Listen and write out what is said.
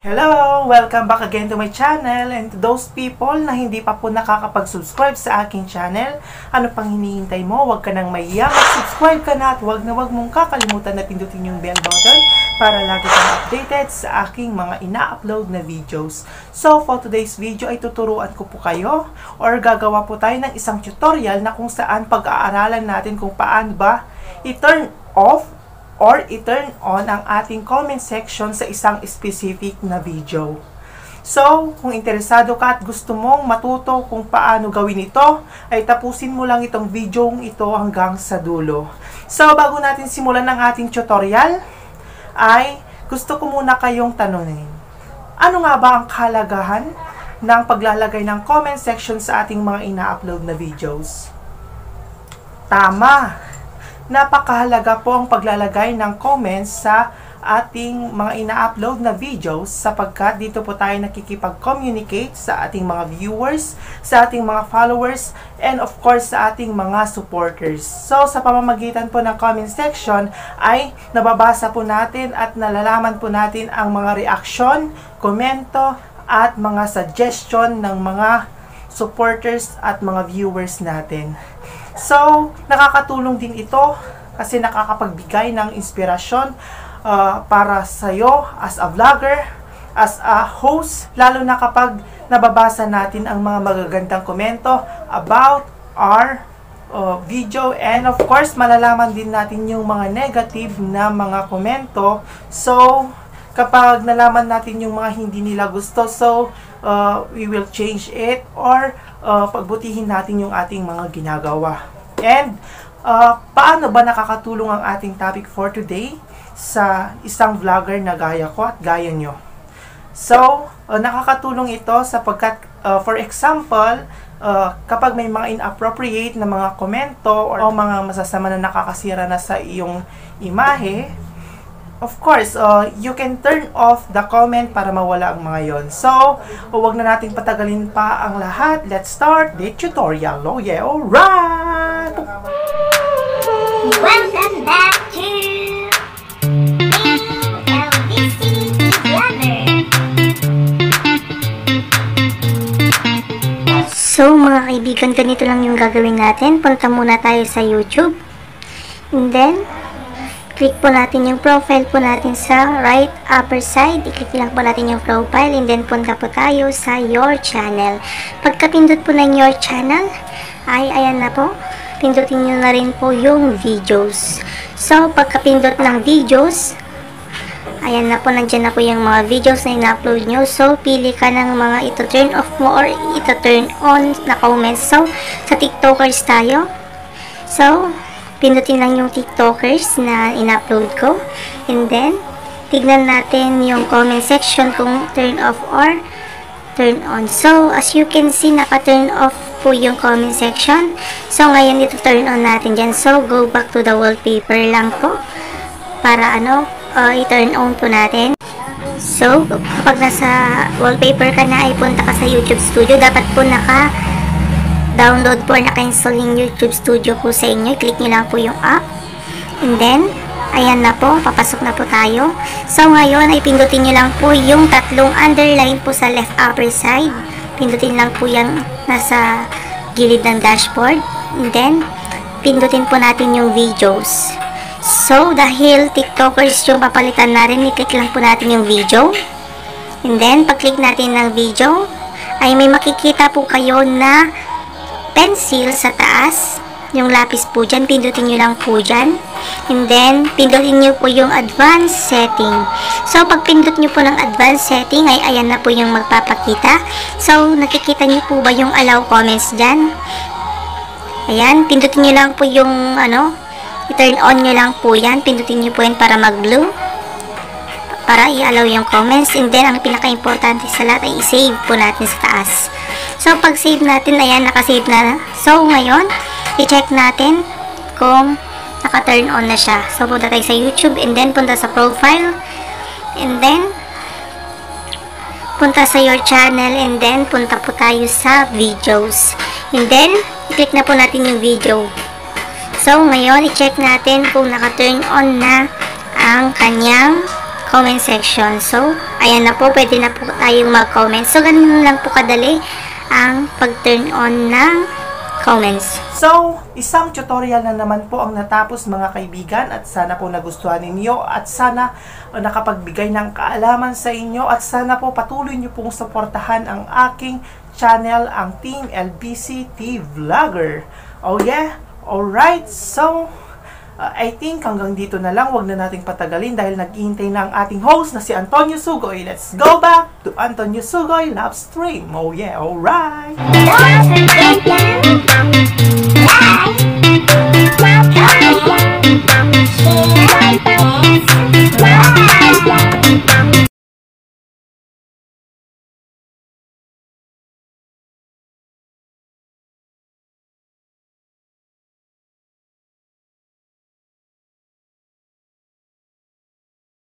Hello! Welcome back again to my channel and to those people na hindi pa po nakakapag-subscribe sa aking channel, ano pang hinihintay mo? Huwag ka nang mahiya, subscribe ka na at huwag na huwag mong kakalimutan na pindutin yung bell button para lagi kang updated sa aking mga ina-upload na videos. So, for today's video ay tuturuan ko po kayo or gagawa po tayo ng isang tutorial na kung saan pag-aaralan natin kung paano ba i-turn off or i-turn on ang ating comment section sa isang specific na video. So, kung interesado ka at gusto mong matuto kung paano gawin ito, ay tapusin mo lang itong video ito hanggang sa dulo. So, bago natin simulan ang ating tutorial, ay gusto ko muna kayong tanungin. Ano nga ba ang kalagahan ng paglalagay ng comment section sa ating mga ina-upload na videos? Tama! Napakahalaga po ang paglalagay ng comments sa ating mga ina-upload na videos sapagkat dito po tayo nakikipag-communicate sa ating mga viewers, sa ating mga followers, and of course sa ating mga supporters. So sa pamamagitan po ng comment section ay nababasa po natin at nalalaman po natin ang mga reaksyon, komento, at mga suggestion ng mga supporters at mga viewers natin. So, nakakatulong din ito kasi nakakapagbigay ng inspirasyon uh, para sa iyo as a vlogger, as a host, lalo na kapag nababasa natin ang mga magagandang komento about our uh, video and of course malalaman din natin yung mga negative na mga komento. So, kapag nalaman natin yung mga hindi nila gusto, so uh, we will change it or uh, pagbutihin natin yung ating mga ginagawa. And uh, paano ba nakakatulong ang ating topic for today sa isang vlogger na gaya ko at gaya nyo? So, uh, nakakatulong ito sapagkat, uh, for example, uh, kapag may mga inappropriate na mga komento or, o mga masasama na nakakasira na sa iyong imahe, Of course, uh, you can turn off the comment para mawala ang mga yon. So, huwag na nating patagalin pa ang lahat. Let's start the tutorial. Oh yeah, alright! Welcome back to LBC Vlogger. So mga kaibigan, ganito lang yung gagawin natin. Punta muna tayo sa YouTube. And then, click po natin yung profile po natin sa right upper side. I-click lang po natin yung profile and then punta po tayo sa your channel. Pagkapindot po ng your channel, ay ayan na po. Pindutin nyo na rin po yung videos. So, pagkapindot ng videos, ayan na po, nandyan na po yung mga videos na in-upload nyo. So, pili ka ng mga ito turn off mo or ito turn on na comments. So, sa TikTokers tayo. So, pindutin lang yung TikTokers na in-upload ko. And then, tignan natin yung comment section kung turn off or turn on. So, as you can see, naka-turn off po yung comment section. So, ngayon dito turn on natin dyan. So, go back to the wallpaper lang po para ano, uh, i-turn on po natin. So, kapag nasa wallpaper ka na ay punta ka sa YouTube Studio, dapat po naka download po naka-install yung YouTube Studio po sa inyo. Click nyo lang po yung app. And then, ayan na po, papasok na po tayo. So, ngayon ay pindutin nyo lang po yung tatlong underline po sa left upper side. Pindutin lang po yung nasa gilid ng dashboard. And then, pindutin po natin yung videos. So, dahil TikTokers yung papalitan natin, i-click lang po natin yung video. And then, pag-click natin ng video, ay may makikita po kayo na pencil sa taas. Yung lapis po dyan, pindutin nyo lang po dyan. And then, pindutin nyo po yung advanced setting. So, pag pindot nyo po ng advanced setting, ay ayan na po yung magpapakita. So, nakikita nyo po ba yung allow comments dyan? Ayan, pindutin nyo lang po yung, ano, i-turn on nyo lang po yan. Pindutin nyo po yan para mag-blue. Para i-allow yung comments. And then, ang pinaka-importante sa lahat ay i-save po natin sa taas. So, pag save natin, ayan, nakasave na. So, ngayon, i-check natin kung naka-turn on na siya. So, punta tayo sa YouTube and then punta sa profile. And then, punta sa your channel and then punta po tayo sa videos. And then, i-click na po natin yung video. So, ngayon, i-check natin kung naka-turn on na ang kanyang comment section. So, ayan na po, pwede na po tayong mag-comment. So, ganun lang po kadali ang pag-turn on ng comments. So, isang tutorial na naman po ang natapos mga kaibigan at sana po nagustuhan ninyo at sana uh, nakapagbigay ng kaalaman sa inyo at sana po patuloy nyo pong suportahan ang aking channel, ang Team LBCT Vlogger. Oh yeah? Alright, so uh, I think hanggang dito na lang, wag na nating patagalin dahil naghihintay na ang ating host na si Antonio Sugoy. Let's go back to Antonio Sugoy Love Stream. Oh yeah, alright!